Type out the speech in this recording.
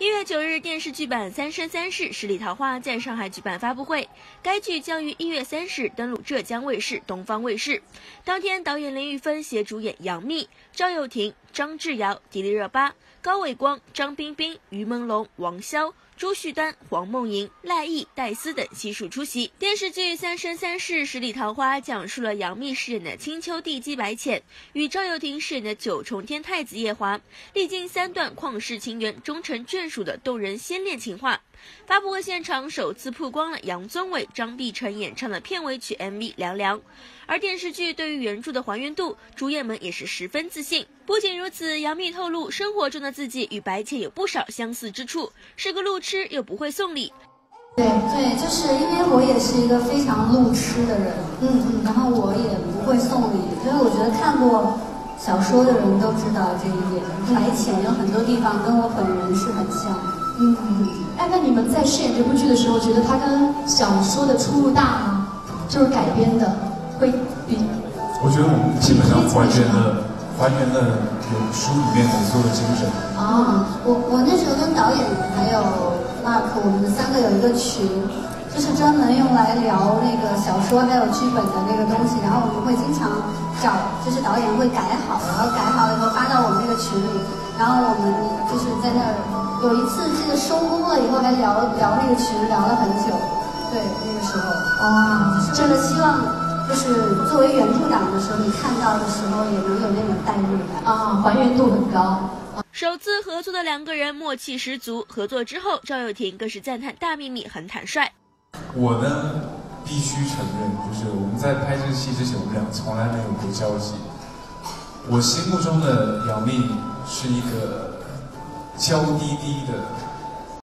一月九日，电视剧版《三生三世十里桃花》在上海举办发布会。该剧将于一月三十日登陆浙江卫视、东方卫视。当天，导演林玉芬携主演杨幂、赵又廷、张智尧、迪丽热巴、高伟光、张彬彬、于朦胧、王骁。朱旭丹、黄梦莹、赖艺、戴思等悉数出席。电视剧《三生三世十里桃花》讲述了杨幂饰演的青丘帝姬白浅与赵又廷饰演的九重天太子夜华，历经三段旷世情缘，终成眷属的动人仙恋情话。发布会现场首次曝光了杨宗纬、张碧晨演唱的片尾曲 MV《凉凉》，而电视剧对于原著的还原度，主演们也是十分自信。不仅如此，杨幂透露，生活中的自己与白浅有不少相似之处，是个路痴又不会送礼。对对，就是因为我也是一个非常路痴的人，嗯嗯，然后我也不会送礼，所以我觉得看过小说的人都知道这一点。白浅有很多地方跟我本人是很像。嗯，哎，那你们在饰演这部剧的时候，觉得它跟小说的出入大吗？就是改编的会比？我觉得我们基本上还原了，还原了有书里面的所有的精神。啊，我我那时候跟导演还有 Mark，我们三个有一个群，就是专门用来聊那个小说还有剧本的那个东西，然后我们会经常找，就是导演会改好，然后改好了以后发到我们那个群里，然后我们就是在那儿。有一次，记得收工了以后还聊聊那个群，聊了很久。对，那个时候，哇，真的希望就是作为原著党的时候，你看到的时候也能有那种代入感啊，还原度很高。首次合作的两个人默契十足，合作之后，赵又廷更是赞叹《大秘密》很坦率。我呢，必须承认，就是我们在拍这个戏之前，我们俩从来没有过交集。我心目中的杨幂是一个。娇滴滴的，